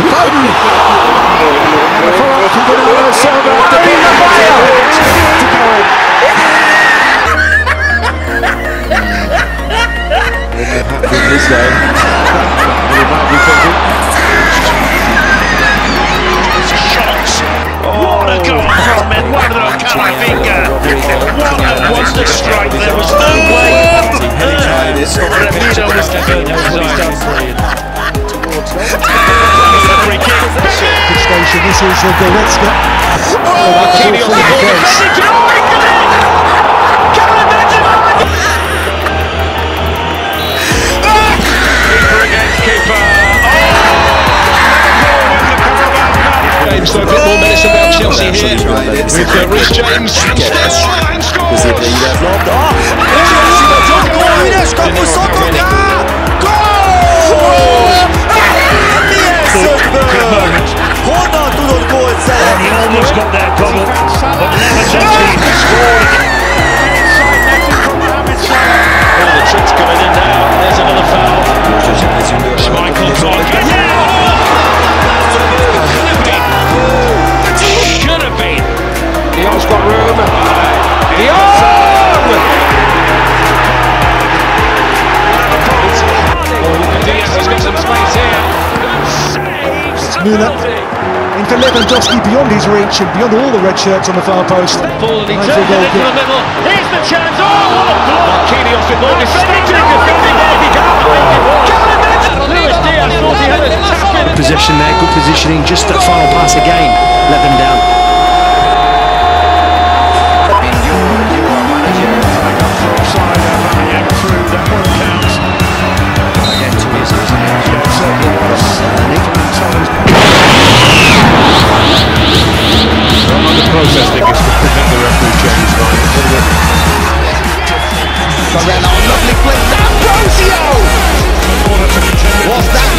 Foden. For Bernardo Silva to beat the player. To go in. Wouldn't have happened in this game. You might be thinking. What a goal from Eduardo Camavinga. What a wonder strike. There was no way. Remiro was defending Free Station. This is uh, Goretzka. Oh, Keely on the ball. Defending. Oh, he got it! Karim Benzema! Keeper against keeper. James, so a bit more minutes about Chelsea here with uh, Reece James. And scores! And scores! He almost got there, Cobble, but Lewandowski scored. Oh, the trick's coming in now. There's another foul. Michael Todd. Should have been. Dion's got room. Dion! Diaz in for Lewandowski beyond his reach and beyond all the red shirts on the far post. Ball and he turns it into the middle. Here's the chance. Oh, what a block! Keely off the ball. Defending, defending. There he goes. Luis Diaz thought he had a tap in. Possession there, good positioning, just that final pass again, let them down. process is to prevent the referee change line. Lovely flick Ambrosio! What's that?